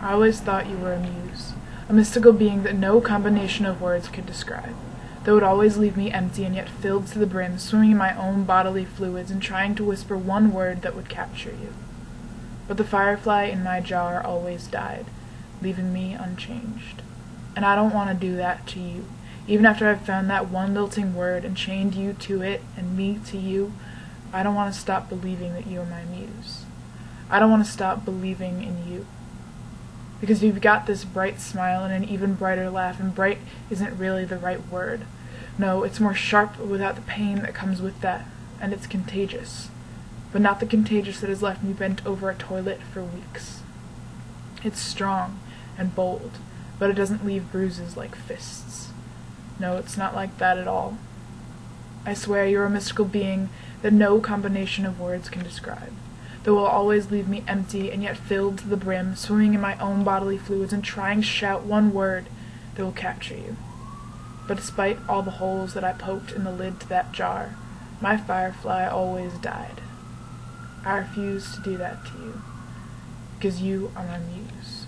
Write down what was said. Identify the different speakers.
Speaker 1: I always thought you were a muse, a mystical being that no combination of words could describe, that would always leave me empty and yet filled to the brim, swimming in my own bodily fluids and trying to whisper one word that would capture you. But the firefly in my jar always died, leaving me unchanged. And I don't want to do that to you. Even after I've found that one lilting word and chained you to it and me to you, I don't want to stop believing that you're my muse. I don't want to stop believing in you. Because you've got this bright smile and an even brighter laugh, and bright isn't really the right word. No, it's more sharp without the pain that comes with that, and it's contagious. But not the contagious that has left me bent over a toilet for weeks. It's strong and bold, but it doesn't leave bruises like fists. No, it's not like that at all. I swear you're a mystical being that no combination of words can describe, that will always leave me empty and yet filled to the brim, swimming in my own bodily fluids and trying to shout one word that will capture you. But despite all the holes that I poked in the lid to that jar, my firefly always died. I refuse to do that to you, because you are my muse.